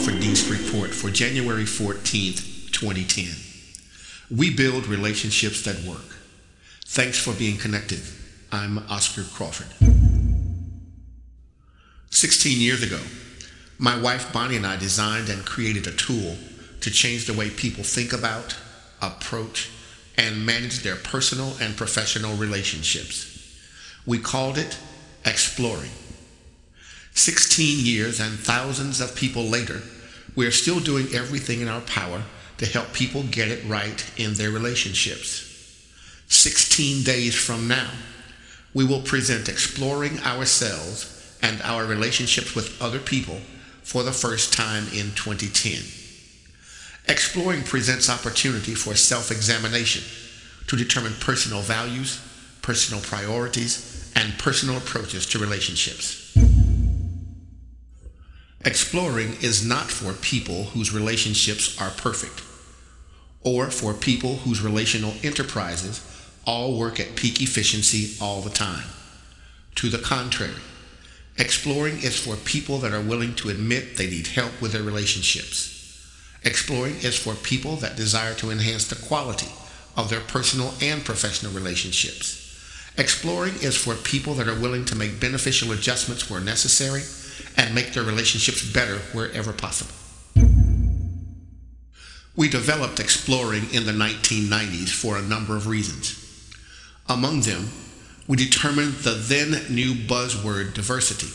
Crawford Dienst Report for January 14th, 2010. We build relationships that work. Thanks for being connected. I'm Oscar Crawford. 16 years ago, my wife Bonnie and I designed and created a tool to change the way people think about, approach, and manage their personal and professional relationships. We called it Exploring. 16 years and thousands of people later, we are still doing everything in our power to help people get it right in their relationships. 16 days from now, we will present Exploring Ourselves and Our Relationships with Other People for the first time in 2010. Exploring presents opportunity for self examination to determine personal values, personal priorities, and personal approaches to relationships. Exploring is not for people whose relationships are perfect, or for people whose relational enterprises all work at peak efficiency all the time. To the contrary, exploring is for people that are willing to admit they need help with their relationships. Exploring is for people that desire to enhance the quality of their personal and professional relationships. Exploring is for people that are willing to make beneficial adjustments where necessary and make their relationships better wherever possible. We developed exploring in the 1990s for a number of reasons. Among them, we determined the then new buzzword diversity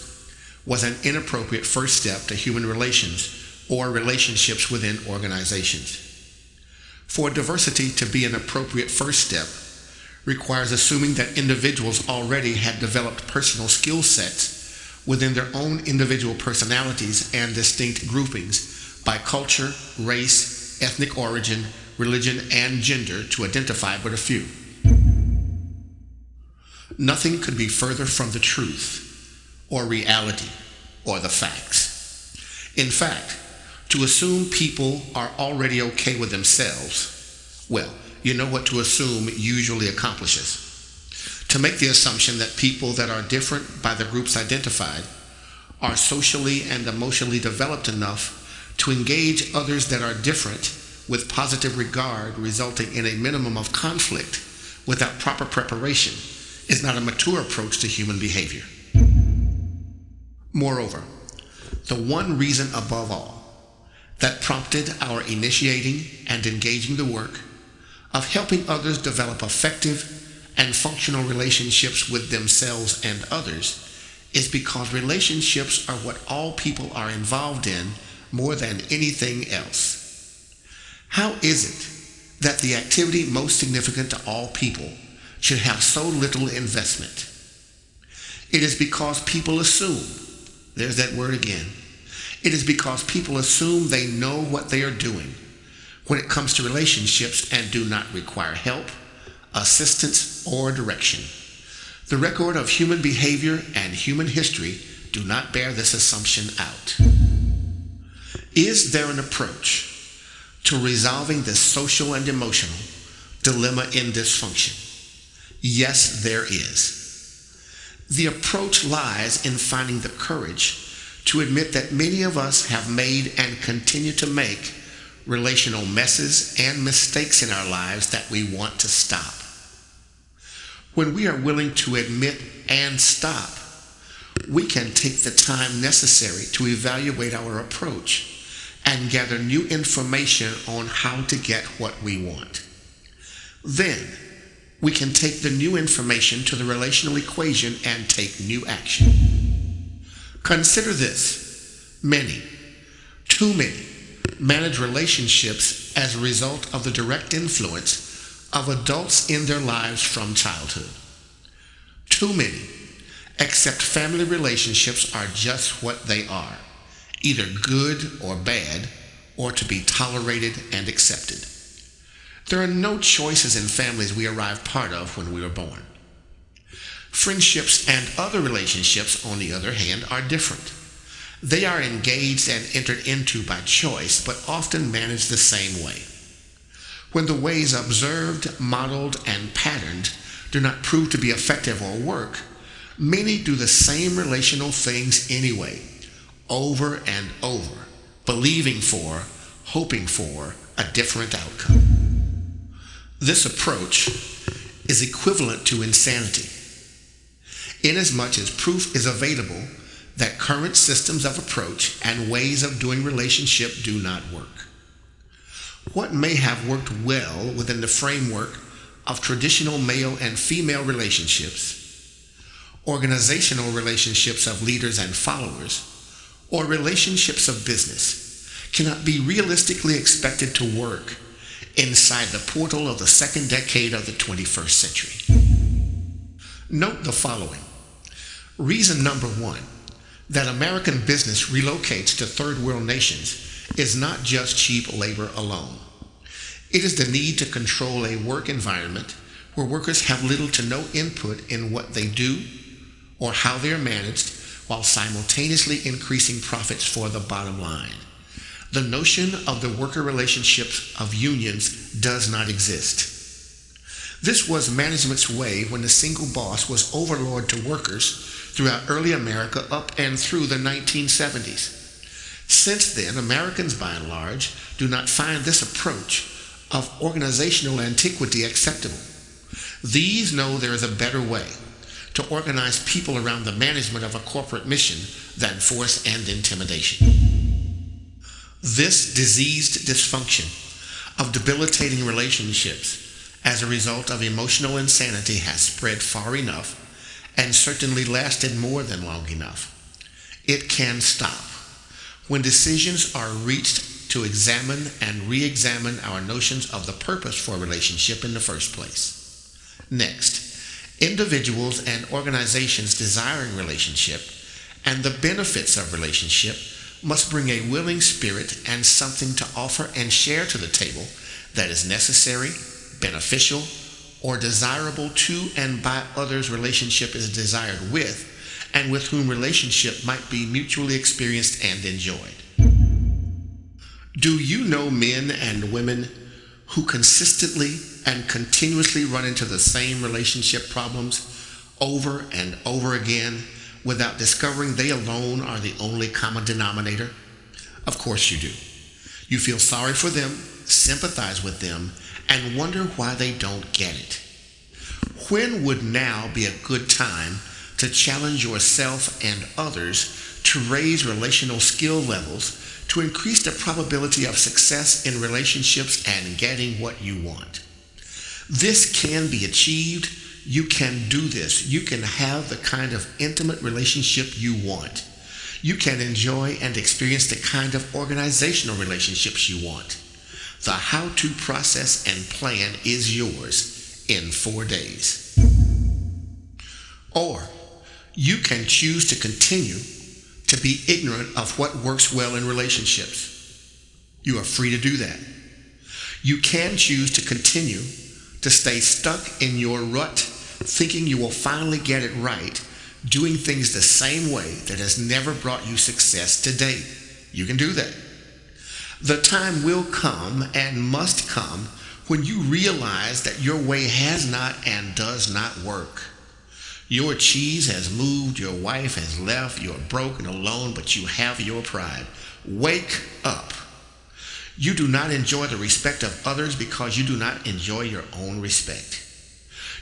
was an inappropriate first step to human relations or relationships within organizations. For diversity to be an appropriate first step requires assuming that individuals already had developed personal skill sets within their own individual personalities and distinct groupings by culture, race, ethnic origin, religion, and gender to identify but a few. Nothing could be further from the truth or reality or the facts. In fact, to assume people are already okay with themselves, well, you know what to assume usually accomplishes to make the assumption that people that are different by the groups identified are socially and emotionally developed enough to engage others that are different with positive regard, resulting in a minimum of conflict without proper preparation, is not a mature approach to human behavior. Moreover, the one reason above all that prompted our initiating and engaging the work of helping others develop effective and functional relationships with themselves and others is because relationships are what all people are involved in more than anything else. How is it that the activity most significant to all people should have so little investment? It is because people assume, there's that word again, it is because people assume they know what they are doing when it comes to relationships and do not require help assistance, or direction. The record of human behavior and human history do not bear this assumption out. Is there an approach to resolving this social and emotional dilemma in dysfunction? Yes, there is. The approach lies in finding the courage to admit that many of us have made and continue to make relational messes and mistakes in our lives that we want to stop. When we are willing to admit and stop, we can take the time necessary to evaluate our approach and gather new information on how to get what we want. Then, we can take the new information to the relational equation and take new action. Consider this many, too many, manage relationships as a result of the direct influence of adults in their lives from childhood. Too many accept family relationships are just what they are, either good or bad, or to be tolerated and accepted. There are no choices in families we arrive part of when we were born. Friendships and other relationships, on the other hand, are different. They are engaged and entered into by choice, but often managed the same way. When the ways observed, modeled, and patterned do not prove to be effective or work, many do the same relational things anyway, over and over, believing for, hoping for a different outcome. This approach is equivalent to insanity, inasmuch as proof is available that current systems of approach and ways of doing relationship do not work. What may have worked well within the framework of traditional male and female relationships, organizational relationships of leaders and followers, or relationships of business cannot be realistically expected to work inside the portal of the second decade of the 21st century. Note the following. Reason number one that American business relocates to third world nations is not just cheap labor alone. It is the need to control a work environment where workers have little to no input in what they do or how they are managed while simultaneously increasing profits for the bottom line. The notion of the worker relationships of unions does not exist. This was management's way when the single boss was overlord to workers throughout early America up and through the 1970s. Since then, Americans by and large do not find this approach of organizational antiquity acceptable. These know there is a better way to organize people around the management of a corporate mission than force and intimidation. This diseased dysfunction of debilitating relationships as a result of emotional insanity has spread far enough and certainly lasted more than long enough. It can stop when decisions are reached to examine and re examine our notions of the purpose for a relationship in the first place. Next, individuals and organizations desiring relationship and the benefits of relationship must bring a willing spirit and something to offer and share to the table that is necessary, beneficial, or desirable to and by others relationship is desired with and with whom relationship might be mutually experienced and enjoyed. Do you know men and women who consistently and continuously run into the same relationship problems over and over again without discovering they alone are the only common denominator? Of course you do. You feel sorry for them, sympathize with them, and wonder why they don't get it. When would now be a good time to challenge yourself and others to raise relational skill levels to increase the probability of success in relationships and getting what you want? This can be achieved. You can do this. You can have the kind of intimate relationship you want. You can enjoy and experience the kind of organizational relationships you want. The how to process and plan is yours in four days. Or you can choose to continue to be ignorant of what works well in relationships. You are free to do that. You can choose to continue to stay stuck in your rut, thinking you will finally get it right, doing things the same way that has never brought you success to date. You can do that. The time will come and must come when you realize that your way has not and does not work. Your cheese has moved, your wife has left, you're broke and alone, but you have your pride. Wake up. You do not enjoy the respect of others because you do not enjoy your own respect.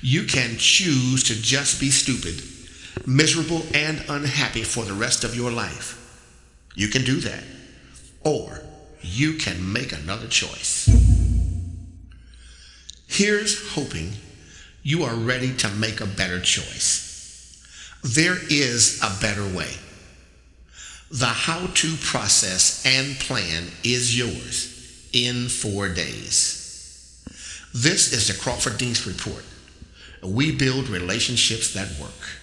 You can choose to just be stupid, miserable, and unhappy for the rest of your life. You can do that. Or you can make another choice. Here's hoping you are ready to make a better choice. There is a better way. The how to process and plan is yours in four days. This is the Crawford Dienst Report. We build relationships that work.